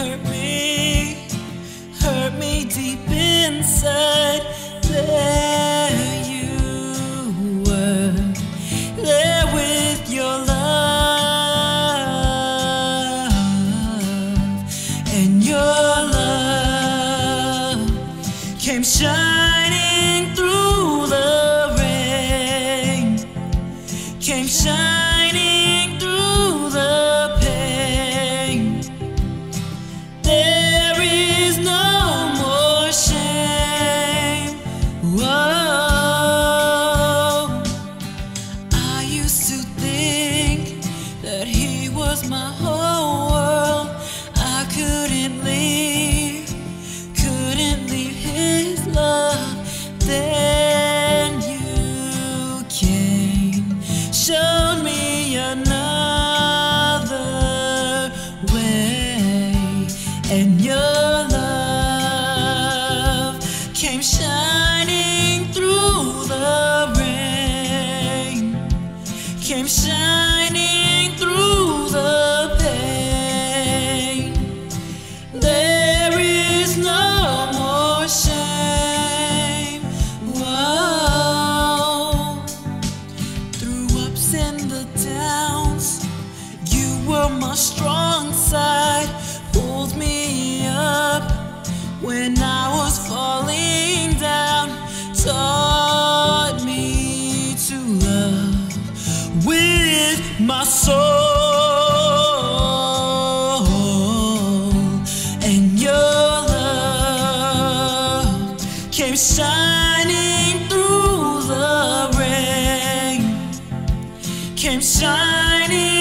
hurt me, hurt me deep inside. Was my whole world. I couldn't leave, couldn't leave his love. Then you came, showed me another way, and your love came shining through the rain, came shining my strong side. Pulled me up when I was falling down. Taught me to love with my soul. And your love came shining through the rain, came shining